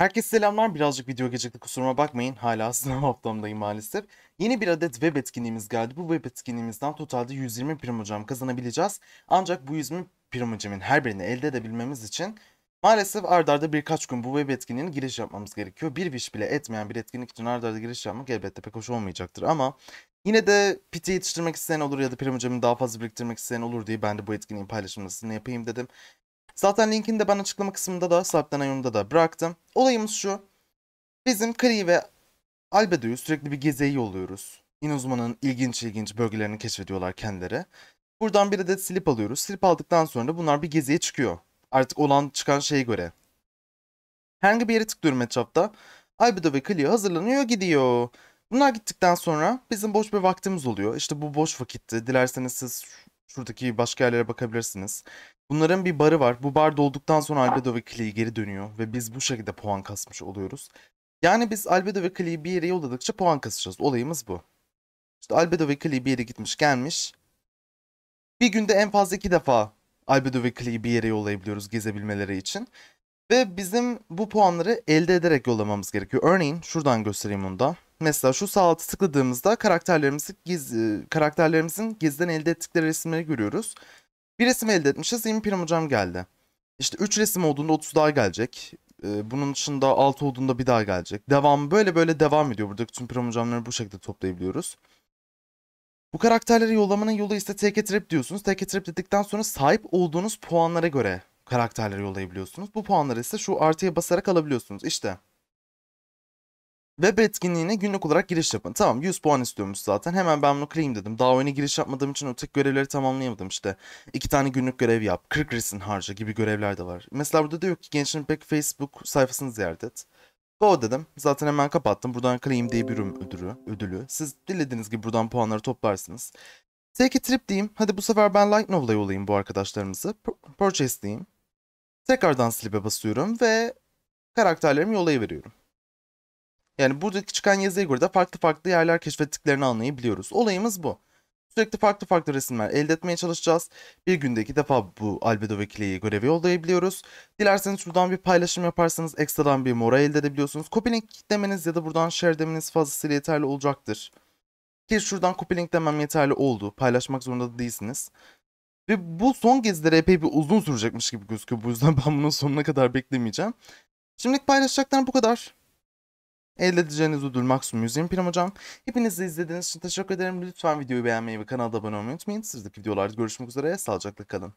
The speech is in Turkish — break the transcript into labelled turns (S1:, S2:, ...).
S1: Herkese selamlar. Birazcık video gecikti kusuruma bakmayın. Hala sınav haftamdayım maalesef. Yeni bir adet web etkinliğimiz geldi. Bu web etkinliğimizden totalde 120 primocam kazanabileceğiz. Ancak bu 120 primocamin her birini elde edebilmemiz için maalesef ardarda arda birkaç gün bu web etkinliğine giriş yapmamız gerekiyor. Bir wish bile etmeyen bir etkinlik için ardarda arda giriş yapmak elbette pek hoş olmayacaktır ama yine de PT yetiştirmek isteyen olur ya da primocamin daha fazla biriktirmek isteyen olur diye ben de bu etkinliğin paylaşımını yapayım dedim. Zaten linkini de ben açıklama kısmında da sabitlenen yorumda da bıraktım. Olayımız şu. Bizim Kri ve Albedo'yu sürekli bir geziye yolluyoruz. Inazuma'nın ilginç ilginç bölgelerini keşfediyorlar kendileri. Buradan bir adet slip alıyoruz. Slip aldıktan sonra da bunlar bir geziye çıkıyor. Artık olan çıkan şeye göre. Herhangi bir yere tıklıyorum etrafta. Albedo ve Clio hazırlanıyor gidiyor. Bunlar gittikten sonra bizim boş bir vaktimiz oluyor. İşte bu boş vakitte dilerseniz siz şuradaki başka yerlere bakabilirsiniz. Bunların bir barı var. Bu bar dolduktan sonra Albedo ve Klee geri dönüyor ve biz bu şekilde puan kasmış oluyoruz. Yani biz Albedo ve Klee'yi bir yere yolladıkça puan kasacağız. Olayımız bu. İşte Albedo ve Klee bir yere gitmiş gelmiş. Bir günde en fazla iki defa Albedo ve Klee'yi bir yere yollayabiliyoruz gezebilmeleri için. Ve bizim bu puanları elde ederek yollamamız gerekiyor. Örneğin şuradan göstereyim onu da. Mesela şu sağ altı tıkladığımızda karakterlerimizin, giz, karakterlerimizin gizden elde ettikleri resimleri görüyoruz. Bir resim elde etmişiz. 20 prim hocam geldi. İşte 3 resim olduğunda 30 daha gelecek. Ee, bunun dışında 6 olduğunda bir daha gelecek. Devam böyle böyle devam ediyor. Buradaki tüm prim hocamları bu şekilde toplayabiliyoruz. Bu karakterleri yollamanın yolu ise take trip diyorsunuz. Take trip dedikten sonra sahip olduğunuz puanlara göre karakterleri yollayabiliyorsunuz. Bu puanları ise şu artıya basarak alabiliyorsunuz. İşte Web etkinliğine günlük olarak giriş yapın. Tamam 100 puan istiyormuş zaten. Hemen ben bunu claim dedim. Daha oyuna giriş yapmadığım için o tek görevleri tamamlayamadım işte. İki tane günlük görev yap. 40 resin harca gibi görevler de var. Mesela burada diyor ki Gençlerin Pek Facebook sayfasını ziyaret et. Go dedim. Zaten hemen kapattım. Buradan claim diye bir ödülü. ödülü. Siz dilediğiniz gibi buradan puanları toplarsınız. Take a trip diyeyim. Hadi bu sefer ben Light Novel'a yollayayım bu arkadaşlarımızı. Purchase diyeyim. Tekrardan slip'e basıyorum ve karakterlerimi yollayıveriyorum. Yani buradaki çıkan yazıya göre de farklı farklı yerler keşfettiklerini anlayabiliyoruz. Olayımız bu. Sürekli farklı farklı resimler elde etmeye çalışacağız. Bir günde iki defa bu albedo ve kileyi görevi yollayabiliyoruz. Dilerseniz şuradan bir paylaşım yaparsanız ekstradan bir mora elde edebiliyorsunuz. Copy link demeniz ya da buradan share demeniz fazlasıyla yeterli olacaktır. Ki şuradan copy link demem yeterli oldu. Paylaşmak zorunda da değilsiniz. Ve bu son gezileri epey bir uzun sürecekmiş gibi gözüküyor. Bu yüzden ben bunun sonuna kadar beklemeyeceğim. Şimdilik paylaşacaklarım bu kadar. Elde edeceğiniz ödül maksimum 120 prim hocam. Hepinizi izlediğiniz için teşekkür ederim. Lütfen videoyu beğenmeyi ve kanala abone olmayı unutmayın. Sıradaki videolarda görüşmek üzere. Sağlıcakla kalın.